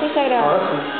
Sí está grabando. Ahora sí.